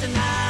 tonight.